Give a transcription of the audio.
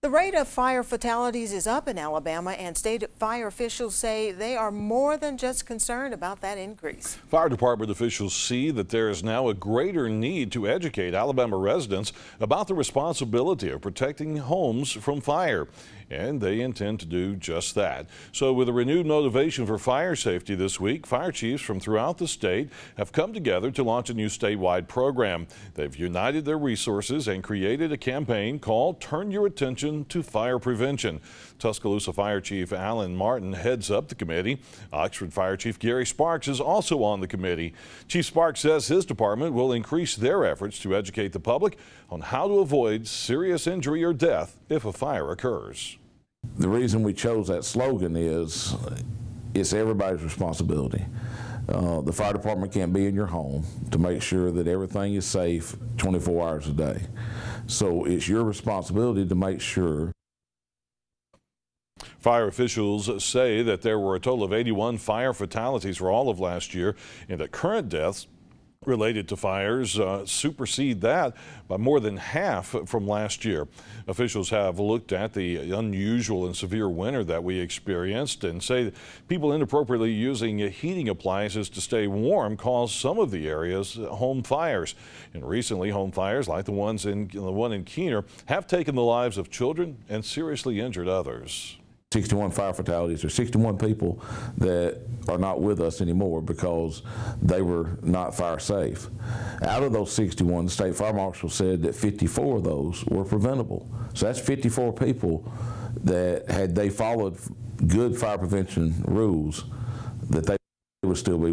The rate of fire fatalities is up in Alabama, and state fire officials say they are more than just concerned about that increase. Fire department officials see that there is now a greater need to educate Alabama residents about the responsibility of protecting homes from fire. And they intend to do just that. So with a renewed motivation for fire safety this week, fire chiefs from throughout the state have come together to launch a new statewide program. They've united their resources and created a campaign called Turn Your Attention to Fire Prevention. Tuscaloosa Fire Chief Alan Martin heads up the committee. Oxford Fire Chief Gary Sparks is also on the committee. Chief Sparks says his department will increase their efforts to educate the public on how to avoid serious injury or death if a fire occurs. The reason we chose that slogan is it's everybody's responsibility. Uh, the fire department can't be in your home to make sure that everything is safe 24 hours a day. So it's your responsibility to make sure. Fire officials say that there were a total of 81 fire fatalities for all of last year and that current deaths related to fires uh, supersede that by more than half from last year. Officials have looked at the unusual and severe winter that we experienced and say people inappropriately using heating appliances to stay warm caused some of the area's home fires. And recently, home fires like the ones in the one in Keener have taken the lives of children and seriously injured others. 61 fire fatalities or 61 people that are not with us anymore because they were not fire safe. Out of those 61, the state fire marshal said that 54 of those were preventable. So that's 54 people that had they followed good fire prevention rules that they would still be